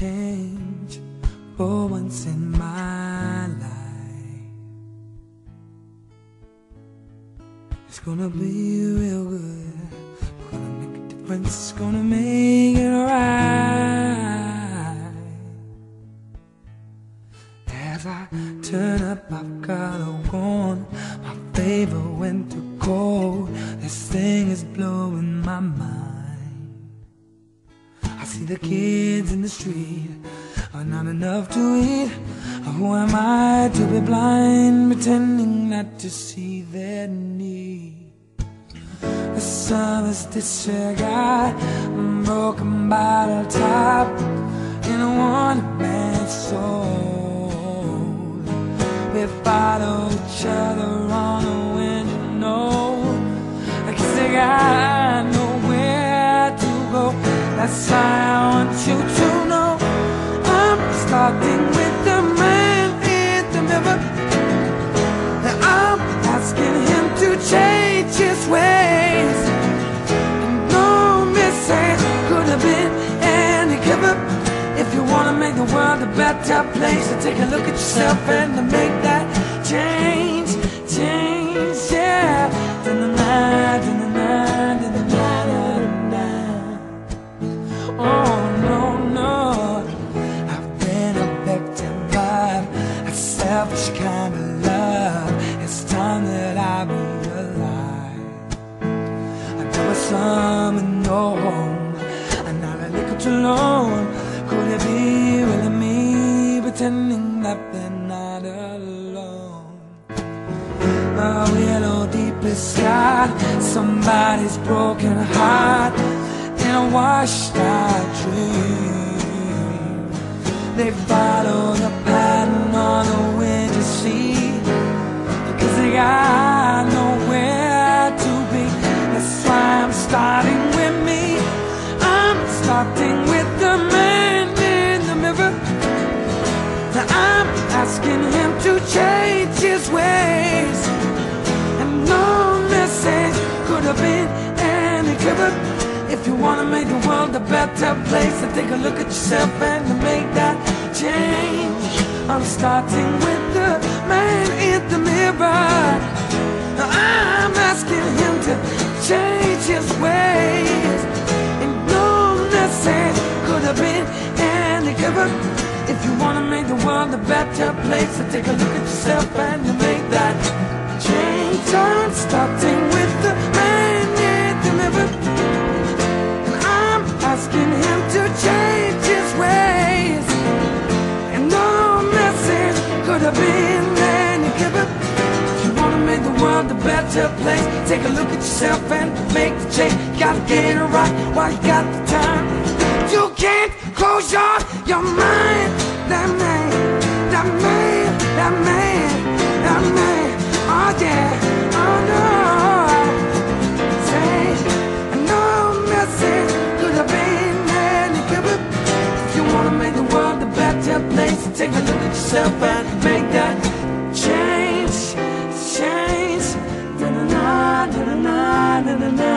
change for once in my life. It's gonna be real good. Gonna make a difference. It's gonna make it right. As I turn up, I've got a one. My favorite winter cold. This thing is blowing my mind. See the kids in the street are not enough to eat. Who am I to be blind, pretending not to see their need? The sun is disregard, broken bottle top in a one-man soul. We follow That's why I want you to know I'm starting with the man in the mirror. I'm asking him to change his ways. No mistake could have been any giver. If you wanna make the world a better place, take a look at yourself and make selfish kind of love. It's time that I realize I know it's and no home. I'm not a little too long. Could it be really me pretending that they're not alone? A willow oh, deepest sky, somebody's broken heart in a washed out dream. They follow the pattern starting with the man in the mirror. Now I'm asking him to change his ways. And no message could have been any clearer. If you wanna make the world a better place, then take a look at yourself and make that change. I'm starting with the man in the mirror. Now I'm asking him to change his ways. Been any clearer. If you wanna make the world a better place, then take a look at yourself and to make that change. I'm starting with the man in the. And I'm asking him to change his ways. And no message could have been any given. If you wanna make the world a better place, take a look at yourself and make the change. You Gotta get it right while you got the time. Can't close your your mind. That man, that man, that man, that man. Oh yeah, oh no. No message could have been any. If you wanna make the world a better place, take a look at yourself and make that change, change. Da-na-na, da-na-na,